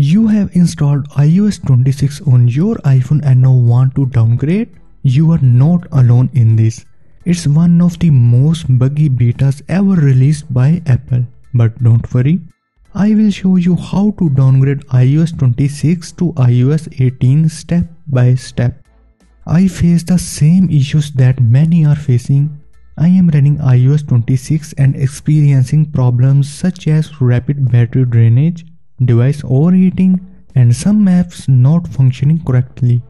You have installed iOS 26 on your iPhone and now want to downgrade? You are not alone in this. It's one of the most buggy betas ever released by Apple. But don't worry, I will show you how to downgrade iOS 26 to iOS 18 step by step. I face the same issues that many are facing. I am running iOS 26 and experiencing problems such as rapid battery drainage, device overheating, and some apps not functioning correctly.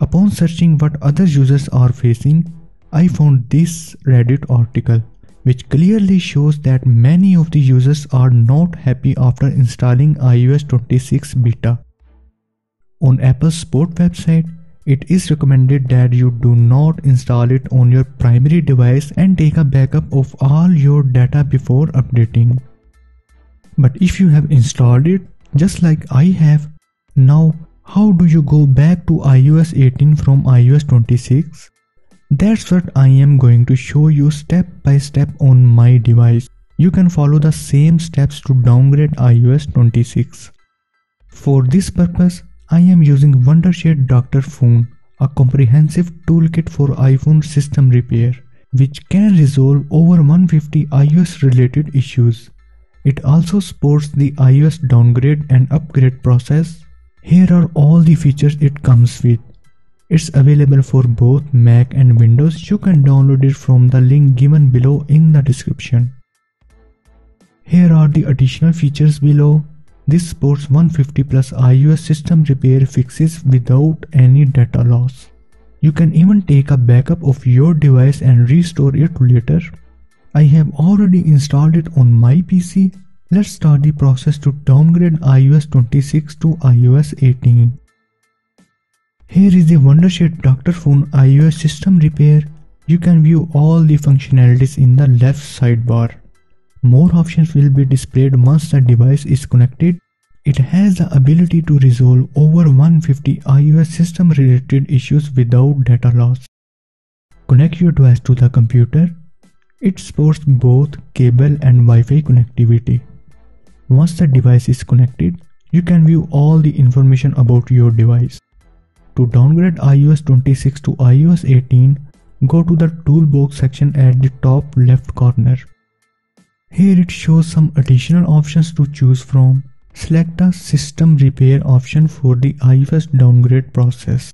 Upon searching what other users are facing, I found this Reddit article, which clearly shows that many of the users are not happy after installing iOS 26 beta. On Apple's support website, it is recommended that you do not install it on your primary device and take a backup of all your data before updating. But if you have installed it, just like I have, now how do you go back to iOS 18 from iOS 26? That's what I am going to show you step by step on my device. You can follow the same steps to downgrade iOS 26. For this purpose, I am using Wondershare Dr.Fone, a comprehensive toolkit for iPhone system repair, which can resolve over 150 iOS related issues. It also supports the iOS downgrade and upgrade process. Here are all the features it comes with. It's available for both Mac and Windows. You can download it from the link given below in the description. Here are the additional features below. This supports 150 plus iOS system repair fixes without any data loss. You can even take a backup of your device and restore it later. I have already installed it on my PC. Let's start the process to downgrade iOS 26 to iOS 18. Here is the Wondershare Dr.Fone iOS system repair. You can view all the functionalities in the left sidebar. More options will be displayed once the device is connected. It has the ability to resolve over 150 iOS system related issues without data loss. Connect your device to the computer it supports both cable and Wi-Fi connectivity. Once the device is connected, you can view all the information about your device. To downgrade iOS 26 to iOS 18, go to the toolbox section at the top left corner. Here it shows some additional options to choose from. Select the system repair option for the iOS downgrade process.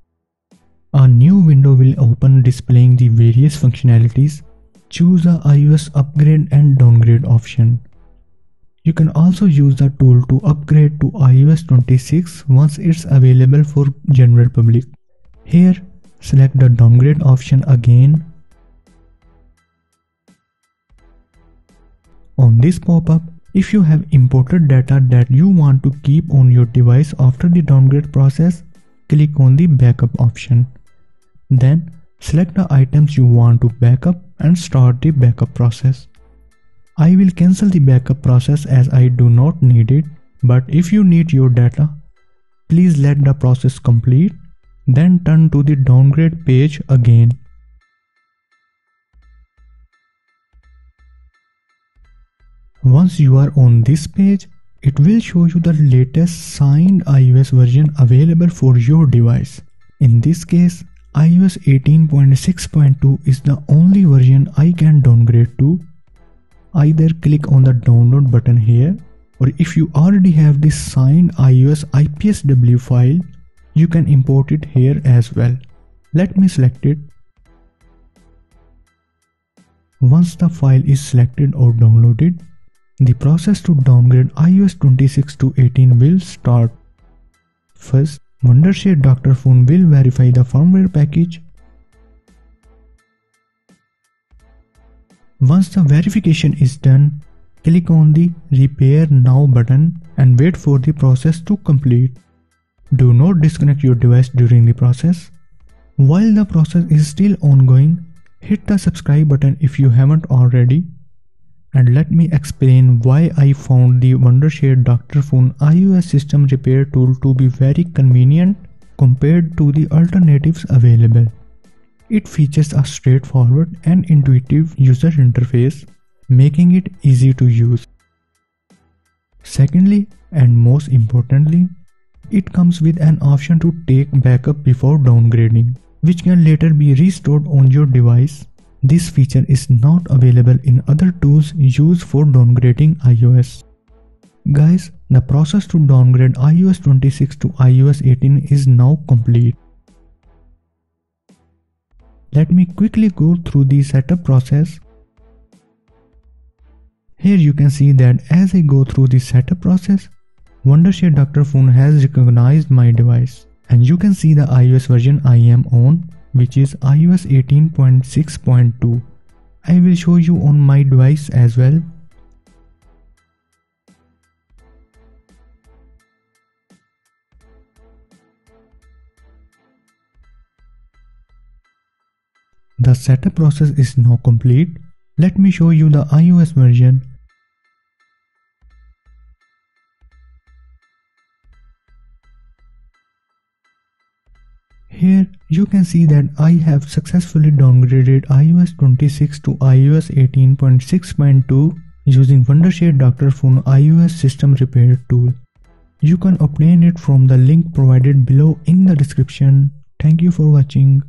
A new window will open displaying the various functionalities choose the iOS upgrade and downgrade option. You can also use the tool to upgrade to iOS 26 once it's available for general public. Here, select the downgrade option again. On this pop-up, if you have imported data that you want to keep on your device after the downgrade process, click on the backup option. Then Select the items you want to backup and start the backup process. I will cancel the backup process as I do not need it, but if you need your data, please let the process complete, then turn to the downgrade page again. Once you are on this page, it will show you the latest signed iOS version available for your device. In this case, iOS 18.6.2 is the only version I can downgrade to. Either click on the download button here or if you already have this signed iOS IPSW file, you can import it here as well. Let me select it. Once the file is selected or downloaded, the process to downgrade iOS 26 to 18 will start. First, Wondershare Dr.Fone will verify the firmware package. Once the verification is done, click on the Repair Now button and wait for the process to complete. Do not disconnect your device during the process. While the process is still ongoing, hit the subscribe button if you haven't already and let me explain why I found the Wondershare Dr.Fone iOS system repair tool to be very convenient compared to the alternatives available. It features a straightforward and intuitive user interface, making it easy to use. Secondly, and most importantly, It comes with an option to take backup before downgrading, which can later be restored on your device. This feature is not available in other tools used for downgrading iOS. Guys, the process to downgrade iOS 26 to iOS 18 is now complete. Let me quickly go through the setup process. Here you can see that as I go through the setup process, Wondershare Dr.Fone has recognized my device and you can see the iOS version I am on which is iOS 18.6.2. I will show you on my device as well. The setup process is now complete. Let me show you the iOS version. Here you can see that I have successfully downgraded iOS 26 to iOS 18.6.2 using Wondershare Dr.Fone iOS system repair tool. You can obtain it from the link provided below in the description. Thank you for watching.